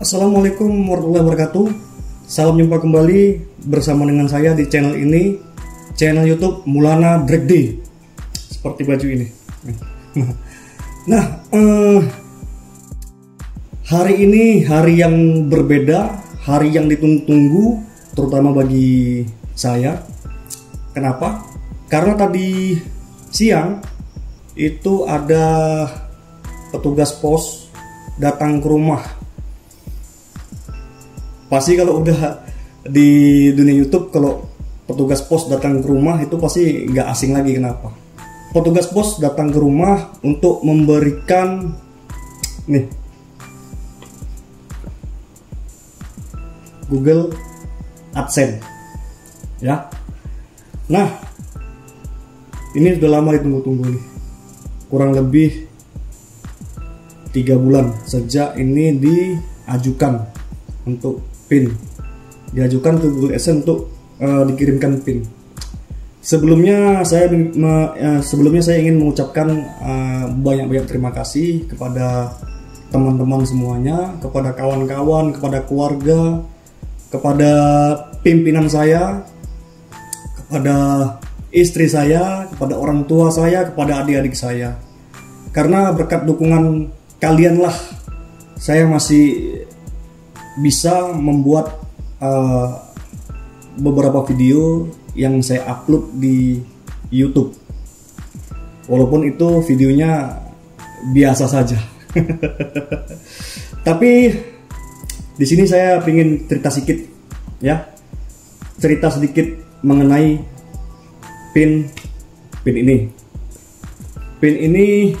Assalamualaikum warahmatullahi wabarakatuh. Salam jumpa kembali bersama dengan saya di channel ini, channel YouTube Mulana Drag Day. Seperti baju ini. Nah, eh, hari ini hari yang berbeda, hari yang ditunggu, terutama bagi saya. Kenapa? Karena tadi siang itu ada petugas pos datang ke rumah. Pasti kalau udah di dunia YouTube kalau petugas pos datang ke rumah itu pasti nggak asing lagi kenapa? Petugas pos datang ke rumah untuk memberikan nih Google AdSense ya. Nah, ini sudah lama ditunggu-tunggu nih. Kurang lebih tiga bulan sejak ini diajukan untuk PIN. Diajukan ke Google AdSense untuk uh, dikirimkan PIN. Sebelumnya saya me, uh, sebelumnya saya ingin mengucapkan uh, banyak-banyak terima kasih kepada teman-teman semuanya, kepada kawan-kawan, kepada keluarga, kepada pimpinan saya, kepada istri saya, kepada orang tua saya, kepada adik-adik saya. Karena berkat dukungan kalianlah saya masih bisa membuat uh, beberapa video yang saya upload di YouTube. Walaupun itu videonya biasa saja. Tapi di sini saya ingin cerita sedikit ya. Cerita sedikit mengenai pin pin ini. Pin ini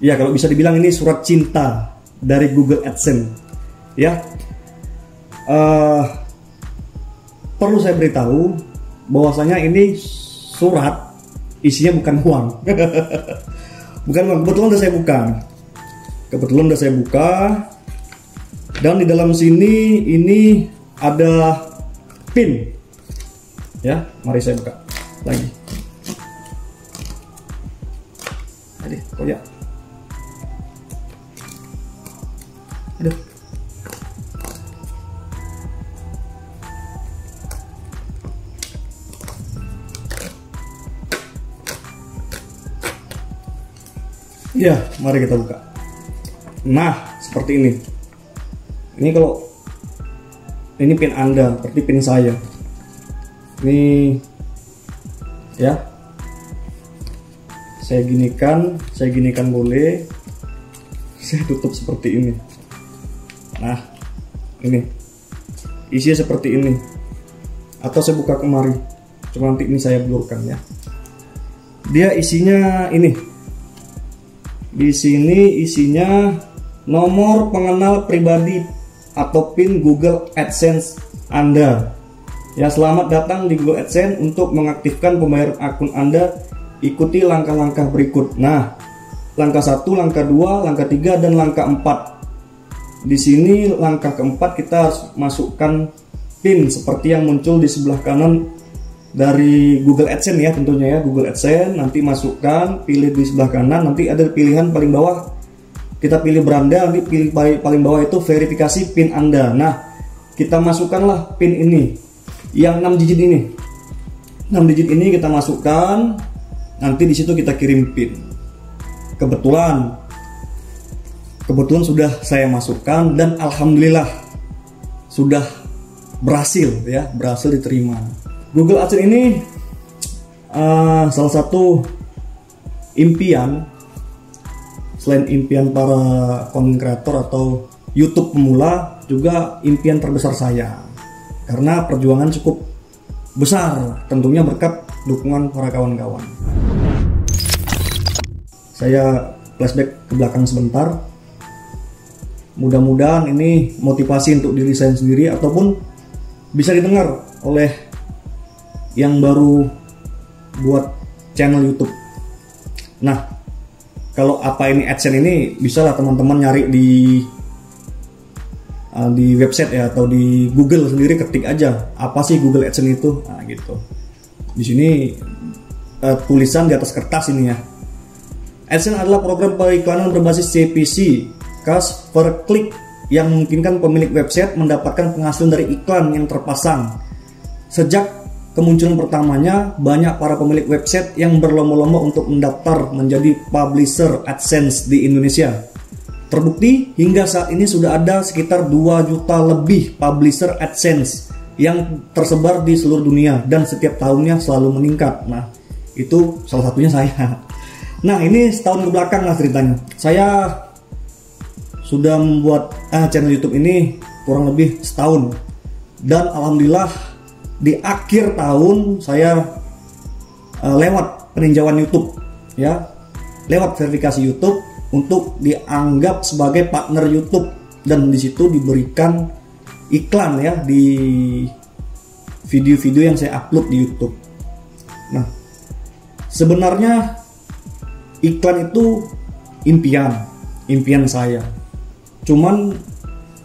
ya kalau bisa dibilang ini surat cinta dari Google AdSense ya. Uh, perlu saya beritahu bahwasanya ini surat isinya bukan uang. bukan uang, kebetulan udah saya buka. Kebetulan udah saya buka. Dan di dalam sini ini ada pin. Ya, mari saya buka lagi. Aduh, kok ya? Aduh. Ya, mari kita buka. Nah, seperti ini. Ini kalau ini pin Anda, seperti pin saya. Ini ya. Saya ginikan, saya ginikan boleh. Saya tutup seperti ini. Nah, ini. Isinya seperti ini. Atau saya buka kemari. Cuma nanti ini saya blurkan ya. Dia isinya ini di sini isinya nomor pengenal pribadi atau PIN Google AdSense Anda. Ya, selamat datang di Google AdSense untuk mengaktifkan pembayaran akun Anda. Ikuti langkah-langkah berikut. Nah, langkah satu, langkah dua, langkah tiga, dan langkah empat. Di sini langkah keempat kita harus masukkan PIN seperti yang muncul di sebelah kanan dari Google AdSense ya tentunya ya Google AdSense nanti masukkan pilih di sebelah kanan nanti ada pilihan paling bawah. Kita pilih beranda nanti pilih paling bawah itu verifikasi PIN Anda. Nah kita masukkanlah PIN ini yang 6 digit ini. 6 digit ini kita masukkan nanti di situ kita kirim PIN. Kebetulan kebetulan sudah saya masukkan dan alhamdulillah sudah berhasil ya berhasil diterima Google AdSense ini uh, salah satu impian selain impian para content creator atau YouTube pemula juga impian terbesar saya. Karena perjuangan cukup besar tentunya berkat dukungan para kawan-kawan. Saya flashback ke belakang sebentar. Mudah-mudahan ini motivasi untuk diri saya sendiri ataupun bisa didengar oleh yang baru buat channel YouTube. Nah, kalau apa ini AdSense ini bisa lah teman-teman nyari di uh, di website ya atau di Google sendiri ketik aja apa sih Google AdSense itu. Nah, gitu. Di sini uh, tulisan di atas kertas ini ya. AdSense adalah program periklanan berbasis CPC, cost per click yang memungkinkan pemilik website mendapatkan penghasilan dari iklan yang terpasang. Sejak kemunculan pertamanya, banyak para pemilik website yang berlomba-lomba untuk mendaftar menjadi publisher AdSense di Indonesia. Terbukti hingga saat ini sudah ada sekitar 2 juta lebih publisher AdSense yang tersebar di seluruh dunia dan setiap tahunnya selalu meningkat. Nah, itu salah satunya saya. Nah, ini setahun ke belakang lah ceritanya. Saya sudah membuat ah, channel YouTube ini kurang lebih setahun dan alhamdulillah di akhir tahun saya uh, lewat peninjauan YouTube ya. Lewat verifikasi YouTube untuk dianggap sebagai partner YouTube dan di situ diberikan iklan ya di video-video yang saya upload di YouTube. Nah, sebenarnya iklan itu impian, impian saya. Cuman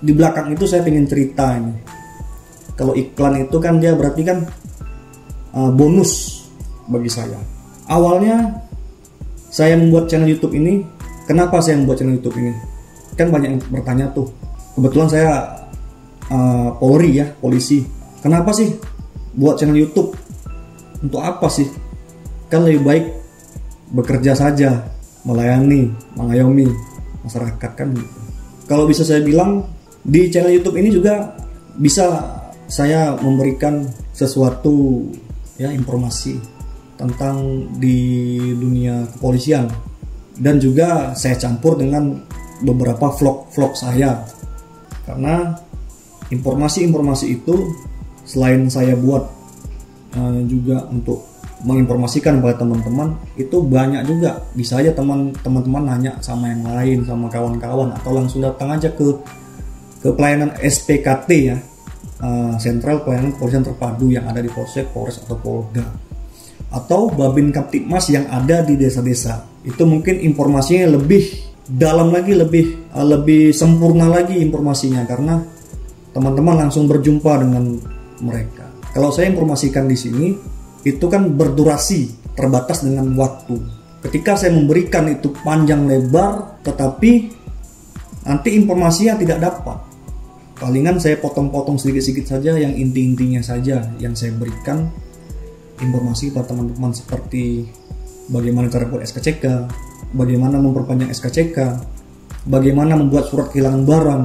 di belakang itu saya ingin cerita ini kalau iklan itu kan dia berarti kan uh, bonus bagi saya. Awalnya saya membuat channel YouTube ini kenapa saya membuat channel YouTube ini? Kan banyak yang bertanya tuh. Kebetulan saya uh, Polri ya polisi. Kenapa sih buat channel YouTube? Untuk apa sih? Kan lebih baik bekerja saja melayani mengayomi masyarakat kan gitu. Kalau bisa saya bilang di channel YouTube ini juga bisa saya memberikan sesuatu ya informasi tentang di dunia kepolisian. Dan juga saya campur dengan beberapa vlog-vlog saya. Karena informasi-informasi itu selain saya buat uh, juga untuk menginformasikan kepada teman-teman itu banyak juga. Bisa aja teman-teman nanya sama yang lain sama kawan-kawan atau langsung datang aja ke ke pelayanan SPKT ya uh, Pelayanan Kepolisian Terpadu yang ada di Polsek, Polres atau Polda atau Babin Kaptipmas yang ada di desa-desa itu mungkin informasinya lebih dalam lagi lebih uh, lebih sempurna lagi informasinya karena teman-teman langsung berjumpa dengan mereka kalau saya informasikan di sini itu kan berdurasi terbatas dengan waktu. Ketika saya memberikan itu panjang lebar, tetapi nanti informasinya tidak dapat. Palingan saya potong-potong sedikit-sedikit saja yang inti-intinya saja yang saya berikan informasi kepada teman-teman seperti bagaimana cara buat SKCK, bagaimana memperpanjang SKCK, bagaimana membuat surat kehilangan barang,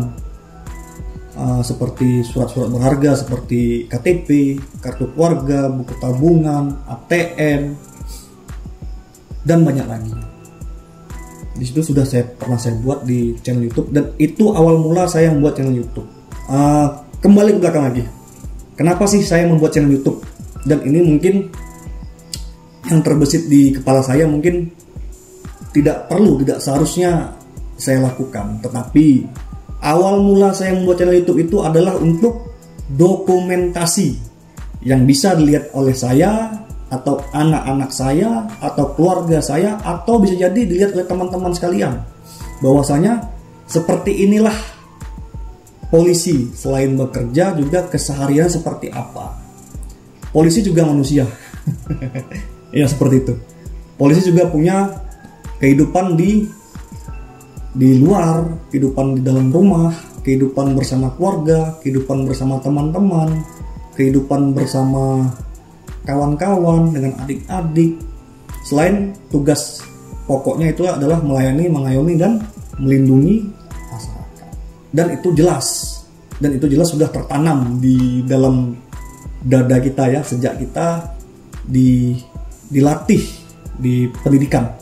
uh, seperti surat-surat berharga seperti KTP, kartu keluarga, buku tabungan, ATM, dan banyak lagi. Di situ sudah saya pernah saya buat di channel YouTube dan itu awal mula saya membuat channel YouTube. Uh, kembali ke belakang lagi. Kenapa sih saya membuat channel YouTube? Dan ini mungkin yang terbesit di kepala saya mungkin tidak perlu, tidak seharusnya saya lakukan. Tetapi awal mula saya membuat channel YouTube itu adalah untuk dokumentasi yang bisa dilihat oleh saya atau anak-anak saya atau keluarga saya atau bisa jadi dilihat oleh teman-teman sekalian bahwasanya seperti inilah polisi selain bekerja juga keseharian seperti apa polisi juga manusia ya seperti itu polisi juga punya kehidupan di di luar, kehidupan di dalam rumah, kehidupan bersama keluarga, kehidupan bersama teman-teman, kehidupan bersama kawan-kawan dengan adik-adik. Selain tugas pokoknya itu adalah melayani, mengayomi dan melindungi. Dan itu jelas. Dan itu jelas sudah tertanam di dalam dada kita ya sejak kita di dilatih di pendidikan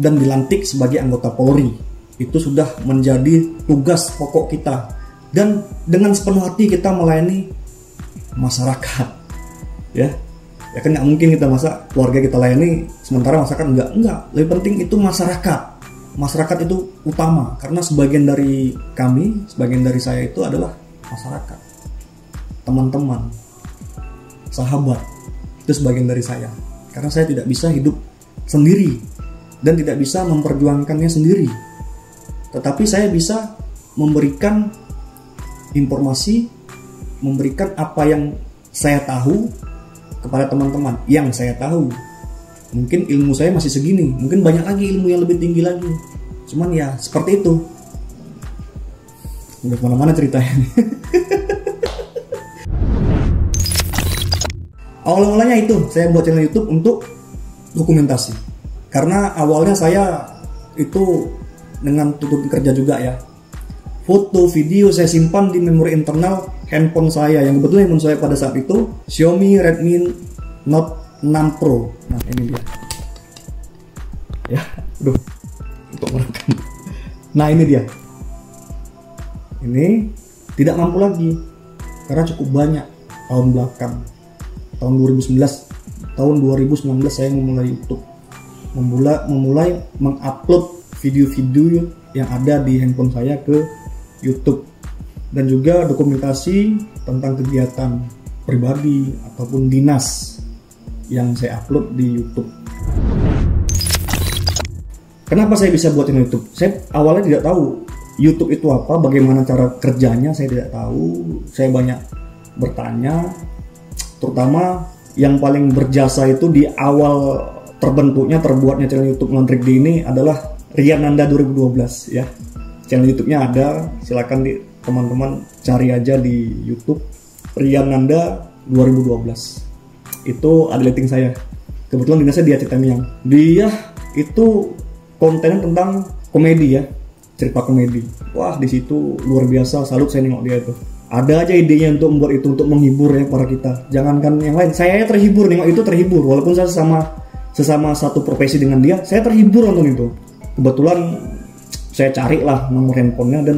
dan dilantik sebagai anggota Polri. Itu sudah menjadi tugas pokok kita. Dan dengan sepenuh hati kita melayani masyarakat ya. Ya kan nggak mungkin kita masa keluarga kita layani sementara masyarakat enggak enggak lebih penting itu masyarakat masyarakat itu utama. Karena sebagian dari kami sebagian dari saya itu adalah masyarakat. Teman-teman. Sahabat. Itu sebagian dari saya. Karena saya tidak bisa hidup sendiri. Dan tidak bisa memperjuangkannya sendiri. Tetapi saya bisa memberikan informasi, memberikan apa yang saya tahu kepada teman-teman. Yang saya tahu. Mungkin ilmu saya masih segini, mungkin banyak lagi ilmu yang lebih tinggi lagi. Cuman ya seperti itu. udah ke mana-mana ceritanya. Awal-awalnya itu saya buat channel YouTube untuk dokumentasi. Karena awalnya saya itu dengan tutup kerja juga ya. Foto video saya simpan di memori internal handphone saya. Yang kebetulan handphone saya pada saat itu Xiaomi Redmi Note 6 Pro nah ini dia. Ya aduh. Untuk merekam. Nah ini dia. Ini tidak mampu lagi karena cukup banyak tahun belakang. Tahun 2019 tahun 2019 saya memulai YouTube. Memulai memulai mengupload video-video yang ada di handphone saya ke YouTube. Dan juga dokumentasi tentang kegiatan pribadi ataupun dinas yang saya upload di YouTube. Kenapa saya bisa buat channel YouTube? Saya awalnya tidak tahu YouTube itu apa, bagaimana cara kerjanya, saya tidak tahu. Saya banyak bertanya, terutama yang paling berjasa itu di awal terbentuknya, terbuatnya channel YouTube Landrik D ini adalah Riananda 2012 ya. Channel YouTube-nya ada, silakan di teman-teman cari aja di YouTube Riananda 2012. Itu ada lighting saya. Kebetulan dinasnya dia Citamiang. Dia itu konten tentang komedi ya cerita komedi. Wah di situ luar biasa salut saya nengok dia itu. Ada aja idenya untuk membuat itu untuk menghibur ya para kita. Jangankan yang lain saya terhibur nengok itu terhibur. Walaupun saya sesama sesama satu profesi dengan dia saya terhibur nonton itu. Kebetulan saya cari lah nomor handphonenya dan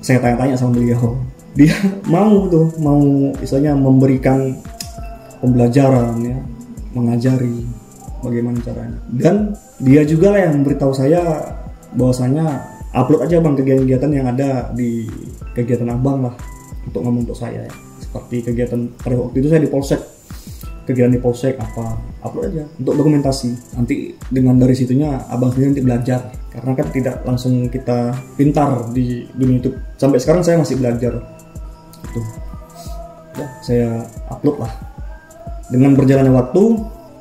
saya tanya-tanya sama beliau. Dia mau tuh mau misalnya memberikan pembelajaran ya mengajari bagaimana caranya. Dan dia juga lah yang memberitahu saya bahwasanya upload aja bang kegiatan-kegiatan yang ada di kegiatan abang lah untuk ngomong untuk saya ya. seperti kegiatan pada waktu itu saya di polsek. Kegiatan di polsek apa upload aja untuk dokumentasi. Nanti dengan dari situnya abang sendiri nanti belajar. Karena kan tidak langsung kita pintar di dunia YouTube. Sampai sekarang saya masih belajar. Itu. Ya saya upload lah dengan berjalannya waktu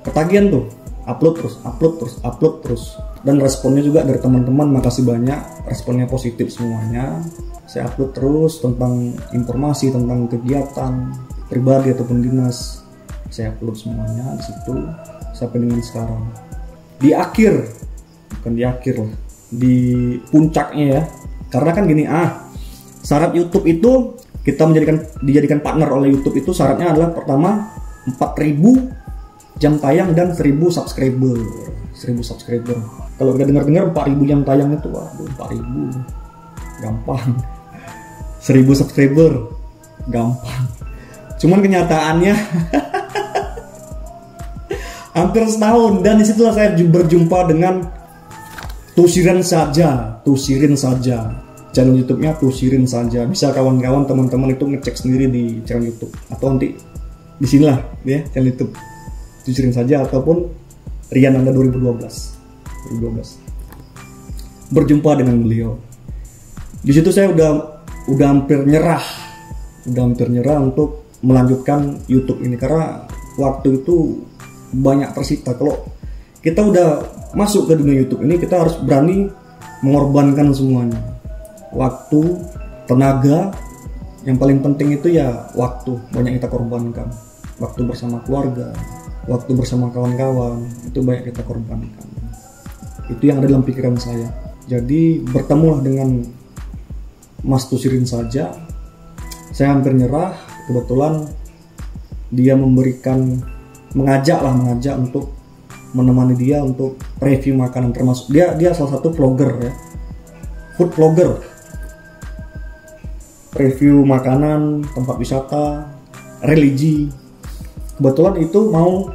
ketagihan tuh. Upload terus upload terus upload terus. Dan responnya juga dari teman-teman makasih banyak. Responnya positif semuanya. Saya upload terus tentang informasi tentang kegiatan pribadi ataupun dinas. Saya upload semuanya di situ sampai dengan sekarang. Di akhir bukan di akhir lah di puncaknya ya. Karena kan gini ah syarat YouTube itu kita menjadikan dijadikan partner oleh YouTube itu syaratnya adalah pertama 4000 jam tayang dan 1000 subscriber. 1000 subscriber. Kalau kita dengar-dengar 4000 jam tayang itu waduh 4000 gampang. 1000 subscriber. Gampang. Cuman kenyataannya hampir setahun. Dan di situlah saya berjumpa dengan tusirin saja. Tusirin saja. Channel YouTube-nya tusirin saja. Bisa kawan-kawan teman-teman itu ngecek sendiri di channel YouTube. Atau nanti di sinilah ya channel YouTube. Jujurin saja ataupun Rian Anda 2012 2012 berjumpa dengan beliau. Di situ saya udah udah hampir nyerah. Udah hampir nyerah untuk melanjutkan YouTube ini karena waktu itu banyak tersita. Kalau kita udah masuk ke dunia YouTube ini kita harus berani mengorbankan semuanya. Waktu tenaga yang paling penting itu ya waktu banyak kita korbankan. Waktu bersama keluarga waktu bersama kawan-kawan itu banyak kita korbankan. Itu yang ada dalam pikiran saya. Jadi bertemulah dengan Mas Tusirin saja. Saya hampir nyerah. Kebetulan dia memberikan mengajak lah mengajak untuk menemani dia untuk review makanan. Termasuk dia dia salah satu vlogger ya. Food vlogger review makanan tempat wisata religi kebetulan itu mau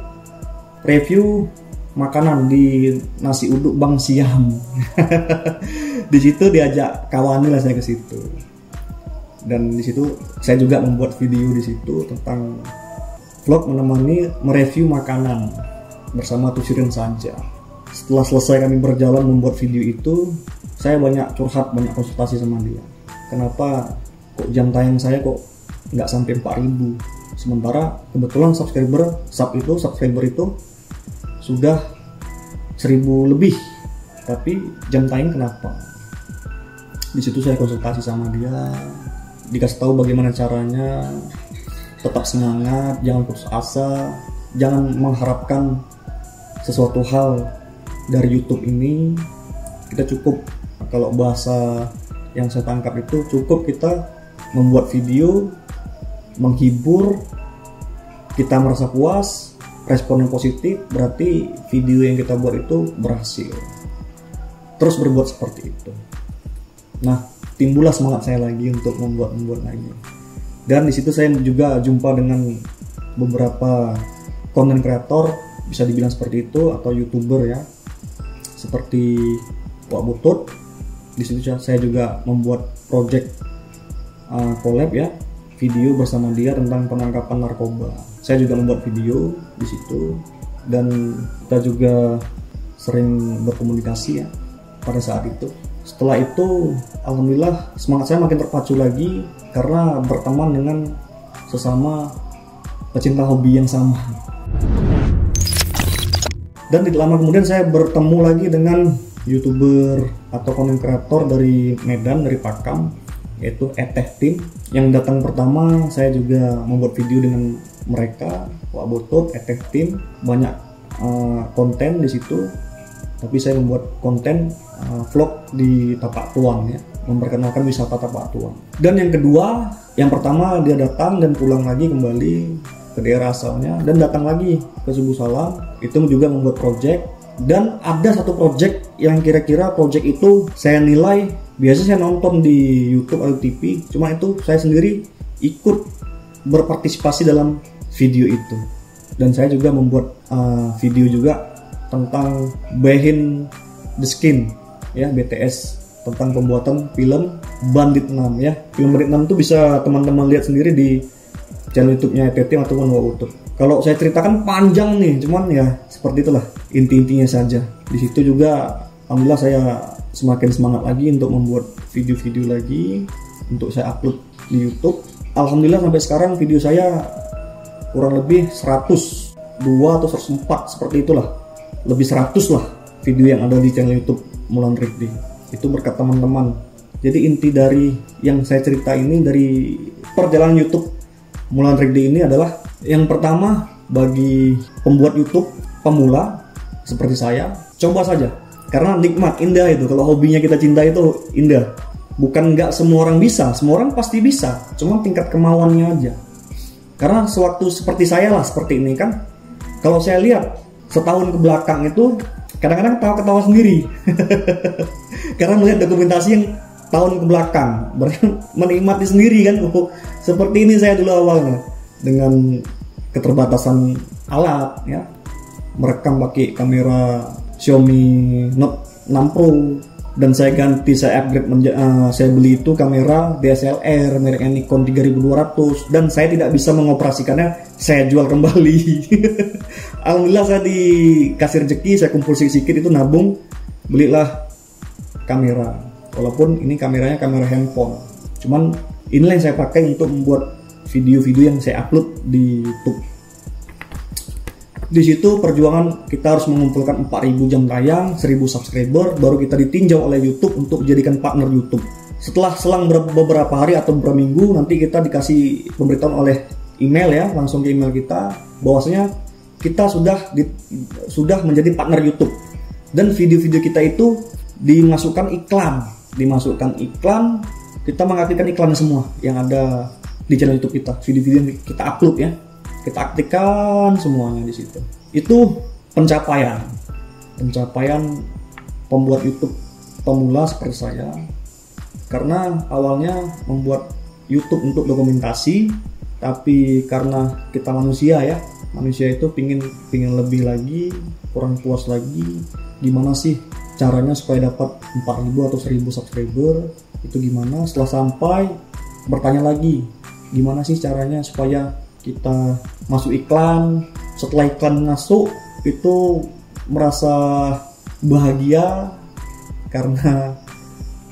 review makanan di nasi uduk Bang Siam. di situ diajak kawan lah saya ke situ. Dan di situ saya juga membuat video di situ tentang vlog menemani mereview makanan bersama Tusirin saja. Setelah selesai kami berjalan membuat video itu, saya banyak curhat, banyak konsultasi sama dia. Kenapa kok jam tayang saya kok nggak sampai 4000 sementara kebetulan subscriber sub itu subscriber itu sudah 1000 lebih. Tapi jam tayang kenapa? Di situ saya konsultasi sama dia dikasih tahu bagaimana caranya tetap semangat jangan putus asa jangan mengharapkan sesuatu hal dari YouTube ini. Kita cukup. Kalau bahasa yang saya tangkap itu cukup kita membuat video menghibur kita merasa puas respon yang positif berarti video yang kita buat itu berhasil. Terus berbuat seperti itu. Nah timbullah semangat saya lagi untuk membuat membuat lagi. Dan di situ saya juga jumpa dengan beberapa konten kreator bisa dibilang seperti itu atau youtuber ya. Seperti Wak Butut. Di situ saya juga membuat project uh, collab ya video bersama dia tentang penangkapan narkoba. Saya juga membuat video di situ dan kita juga sering berkomunikasi ya pada saat itu. Setelah itu alhamdulillah semangat saya makin terpacu lagi karena berteman dengan sesama pecinta hobi yang sama. Dan tidak lama kemudian saya bertemu lagi dengan youtuber atau konten kreator dari Medan dari Pakam yaitu Eteh Team. Yang datang pertama saya juga membuat video dengan mereka Wak Botop Eteh Team. Banyak uh, konten di situ. Tapi saya membuat konten uh, vlog di Tapak Tuan ya. Memperkenalkan wisata Tapak Tuan dan yang kedua yang pertama dia datang dan pulang lagi kembali ke daerah asalnya dan datang lagi ke Subuh Salam. Itu juga membuat project. Dan ada satu project yang kira-kira project itu saya nilai biasa saya nonton di YouTube atau TV cuma itu saya sendiri ikut berpartisipasi dalam video itu dan saya juga membuat uh, video juga tentang Behind the Skin ya BTS tentang pembuatan film Bandit 6 ya film Bandit 6 itu bisa teman-teman lihat sendiri di channel YouTube-nya ETT ataupun Wautup. Kalau saya ceritakan panjang nih, cuman ya seperti itulah inti-intinya saja. Di situ juga alhamdulillah saya semakin semangat lagi untuk membuat video-video lagi untuk saya upload di YouTube. Alhamdulillah sampai sekarang video saya kurang lebih 102 atau 104 seperti itulah. Lebih 100 lah video yang ada di channel YouTube Mulan Rikdi. Itu berkat teman-teman. Jadi inti dari yang saya cerita ini dari perjalanan YouTube Mulan Rikdi ini adalah yang pertama bagi pembuat YouTube pemula seperti saya, coba saja. Karena nikmat, indah itu. Kalau hobinya kita cinta itu indah. Bukan nggak semua orang bisa, semua orang pasti bisa. Cuma tingkat kemauannya aja. Karena sewaktu seperti saya lah, seperti ini kan. Kalau saya lihat setahun ke belakang itu kadang-kadang ketawa-ketawa sendiri. Karena melihat dokumentasi yang tahun ke belakang menikmati sendiri kan oh, seperti ini saya dulu awalnya dengan keterbatasan alat ya merekam pakai kamera Xiaomi Note 6 Pro. Dan saya ganti saya upgrade uh, saya beli itu kamera DSLR merek Nikon 3200 dan saya tidak bisa mengoperasikannya saya jual kembali. Alhamdulillah saya dikasih rezeki saya kumpul sedikit itu nabung belilah kamera. Walaupun ini kameranya kamera handphone. Cuman inilah yang saya pakai untuk membuat video-video yang saya upload di YouTube di situ perjuangan kita harus mengumpulkan 4000 jam tayang 1000 subscriber baru kita ditinjau oleh YouTube untuk dijadikan partner YouTube. Setelah selang beberapa hari atau beberapa minggu nanti kita dikasih pemberitahuan oleh email ya langsung ke email kita bahwasanya kita sudah di, sudah menjadi partner YouTube. Dan video-video kita itu dimasukkan iklan dimasukkan iklan kita mengaktifkan iklan semua yang ada di channel YouTube kita video-video kita upload ya kita aktifkan semuanya di situ. Itu pencapaian. Pencapaian pembuat YouTube pemula seperti saya. Karena awalnya membuat YouTube untuk dokumentasi tapi karena kita manusia ya manusia itu pingin pingin lebih lagi kurang puas lagi gimana sih caranya supaya dapat 4000 atau 1000 subscriber itu gimana? Setelah sampai bertanya lagi gimana sih caranya supaya kita masuk iklan setelah iklan masuk itu merasa bahagia karena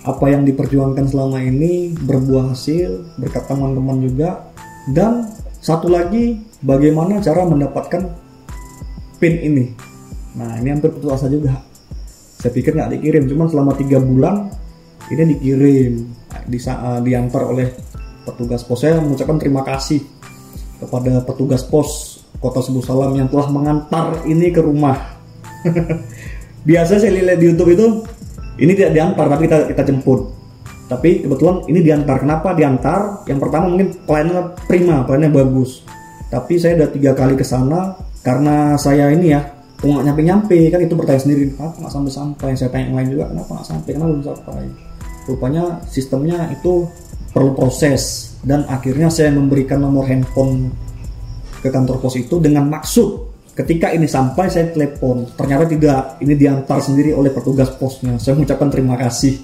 apa yang diperjuangkan selama ini berbuah hasil berkat teman-teman juga. Dan satu lagi bagaimana cara mendapatkan pin ini. Nah ini hampir putus asa juga. Saya pikir nggak dikirim cuman selama tiga bulan ini dikirim di diantar oleh petugas pos. Saya mengucapkan terima kasih kepada petugas pos Kota Subuh Salam yang telah mengantar ini ke rumah. Biasa saya lihat di YouTube itu ini tidak diantar tapi kita kita jemput. Tapi kebetulan ini diantar. Kenapa diantar? Yang pertama mungkin pelayanannya prima pelayanannya bagus. Tapi saya udah tiga kali ke sana karena saya ini ya nggak nyampe nyampe kan itu bertanya sendiri kenapa nggak sampai sampai saya tanya yang lain juga kenapa nggak sampai? Kenapa belum sampai? Rupanya sistemnya itu perlu proses dan akhirnya saya memberikan nomor handphone ke kantor pos itu dengan maksud ketika ini sampai saya telepon ternyata tidak ini diantar sendiri oleh petugas posnya saya mengucapkan terima kasih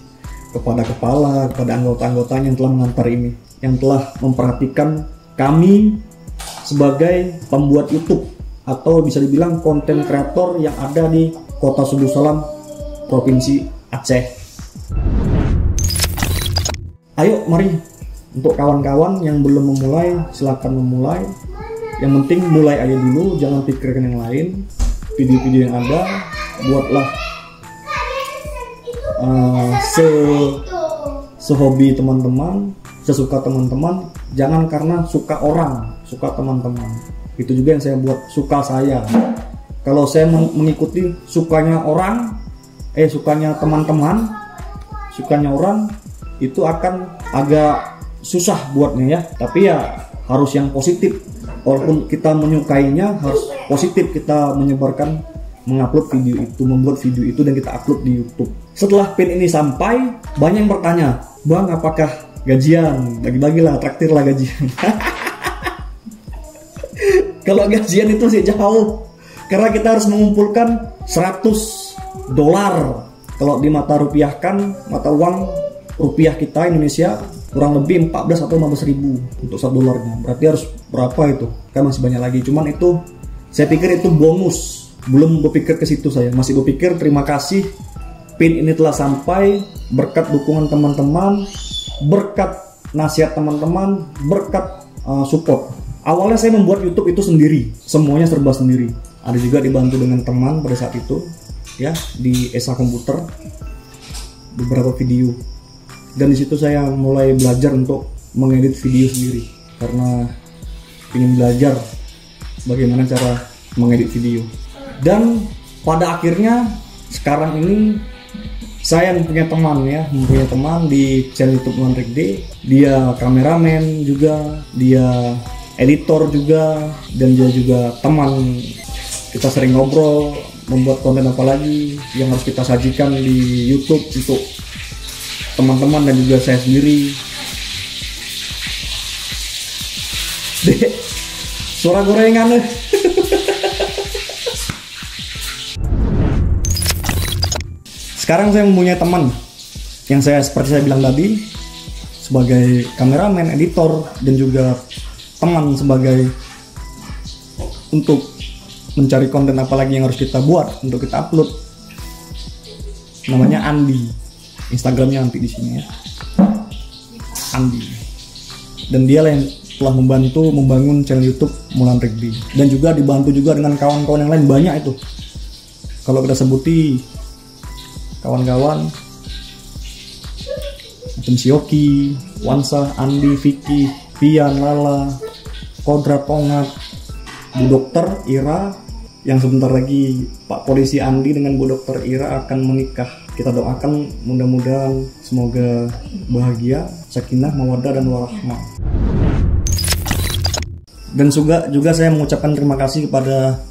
kepada kepala kepada anggota-anggotanya yang telah mengantar ini yang telah memperhatikan kami sebagai pembuat YouTube atau bisa dibilang konten kreator yang ada di Kota Subuh Salam, Provinsi Aceh. Ayo mari untuk kawan-kawan yang belum memulai silakan memulai. Yang penting mulai aja dulu, jangan pikirkan yang lain. Video-video yang ada buatlah uh, se sehobi teman-teman, sesuka teman-teman. Jangan karena suka orang, suka teman-teman itu juga yang saya buat suka saya kalau saya mengikuti sukanya orang eh sukanya teman-teman sukanya orang itu akan agak susah buatnya ya. Tapi ya harus yang positif. Walaupun kita menyukainya harus positif kita menyebarkan mengupload video itu membuat video itu dan kita upload di YouTube. Setelah pin ini sampai banyak yang bertanya bang apakah gajian? Bagi-bagilah traktir lah gajian. Kalau gajian itu sih jauh. Karena kita harus mengumpulkan 100 dolar. Kalau di mata rupiah kan mata uang rupiah kita Indonesia kurang lebih 14 atau 15 ribu untuk satu dolarnya. Berarti harus berapa itu? Kan masih banyak lagi. Cuman itu saya pikir itu bonus. Belum berpikir ke situ saya. Masih berpikir terima kasih pin ini telah sampai berkat dukungan teman-teman, berkat nasihat teman-teman, berkat uh, support Awalnya saya membuat YouTube itu sendiri, semuanya serba sendiri. Ada juga dibantu dengan teman pada saat itu, ya di Esa Komputer, beberapa video. Dan di situ saya mulai belajar untuk mengedit video sendiri, karena ingin belajar bagaimana cara mengedit video. Dan pada akhirnya sekarang ini saya punya teman ya, mempunyai teman di channel YouTube Nuan D. Dia kameramen juga, dia editor juga dan dia juga teman kita sering ngobrol membuat konten apa lagi yang harus kita sajikan di YouTube untuk teman-teman dan juga saya sendiri. Dek, suara gorengan sekarang saya mempunyai teman yang saya seperti saya bilang tadi sebagai kameramen, editor dan juga teman sebagai untuk mencari konten apa lagi yang harus kita buat untuk kita upload. Namanya Andi Instagramnya nanti di sini ya. Andi. Dan dia lah yang telah membantu membangun channel YouTube Mulan Rigby. Dan juga dibantu juga dengan kawan-kawan yang lain banyak itu. Kalau kita sebuti kawan-kawan macam Sioki, Wansa, Andi, Vicky, Pian, Lala, Kodrat Pongat, Bu Dokter Ira. Yang sebentar lagi Pak Polisi Andi dengan Bu Dokter Ira akan menikah. Kita doakan mudah-mudahan semoga bahagia, sakinah, mawadah dan warahmah. Dan juga juga saya mengucapkan terima kasih kepada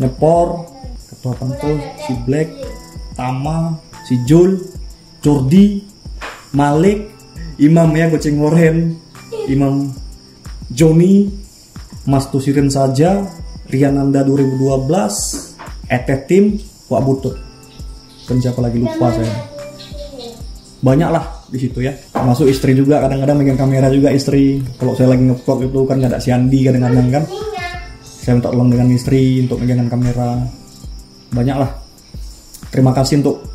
Nyepor, Ketua Pentul, si Black, Tama, si Jul, Jordi, Malik, Imam ya Goceng Loren, Imam Joni, Mas Tusirin saja, Riananda 2012, Eteh Tim, Wak Butut. Dan siapa lagi lupa saya. Banyak lah di situ ya. Masuk istri juga kadang-kadang megang kamera juga istri. Kalau saya lagi ngevlog itu kan nggak ada si Andi kadang-kadang kan. Saya minta tolong dengan istri untuk megang kamera. Banyak lah. Terima kasih untuk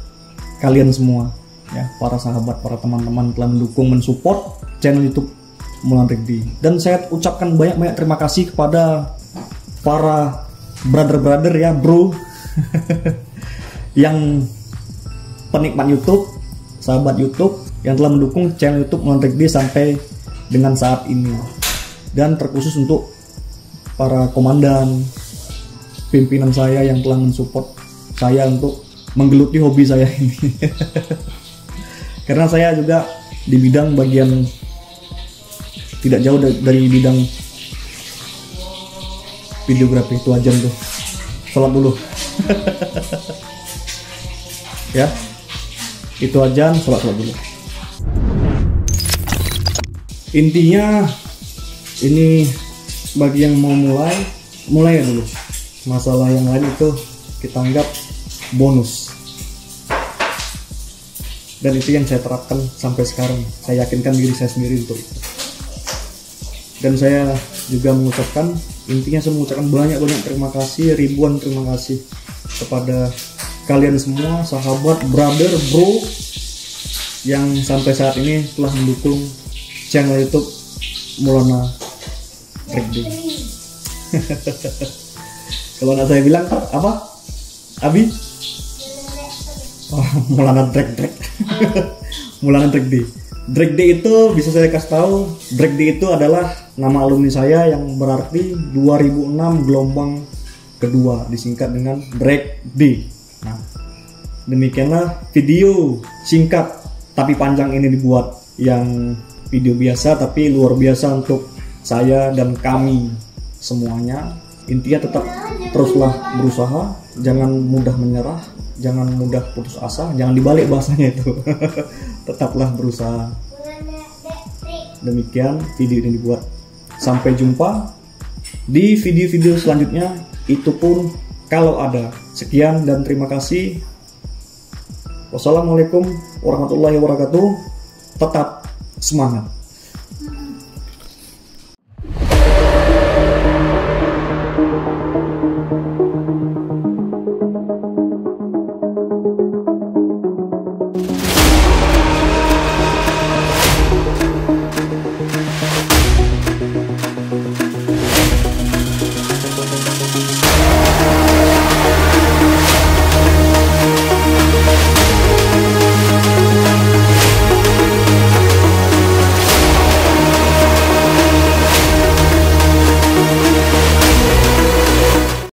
kalian semua ya para sahabat para teman-teman telah mendukung mensupport channel YouTube Mulan Rigdi. Dan saya ucapkan banyak-banyak terima kasih kepada para brother-brother ya bro yang penikmat YouTube sahabat YouTube yang telah mendukung channel YouTube Montek D sampai dengan saat ini. Dan terkhusus untuk para komandan, pimpinan saya yang telah mensupport saya untuk menggeluti hobi saya ini. Karena saya juga di bidang bagian tidak jauh dari bidang videografi itu aja tuh. Sholat dulu. ya. Itu aja sholat sholat dulu. Intinya ini bagi yang mau mulai, mulai ya dulu. Masalah yang lain itu kita anggap bonus dan itu yang saya terapkan sampai sekarang saya yakinkan diri saya sendiri untuk itu dan saya juga mengucapkan intinya saya mengucapkan banyak banyak terima kasih ribuan terima kasih kepada kalian semua sahabat brother bro yang sampai saat ini telah mendukung channel YouTube Mulana Rekdi kalau nggak saya bilang apa? Abi? Oh, Mulana Drake Drake Mulana Drake D. Drake D itu bisa saya kasih tahu Drake D itu adalah nama alumni saya yang berarti 2006 gelombang kedua disingkat dengan Drake D nah demikianlah video singkat tapi panjang ini dibuat yang video biasa tapi luar biasa untuk saya dan kami semuanya. Intinya tetap teruslah berusaha jangan mudah menyerah jangan mudah putus asa jangan dibalik bahasanya itu. Tetaplah berusaha. Demikian video ini dibuat. Sampai jumpa di video-video selanjutnya. Itu pun kalau ada sekian dan terima kasih. Wassalamualaikum warahmatullahi wabarakatuh. Tetap semangat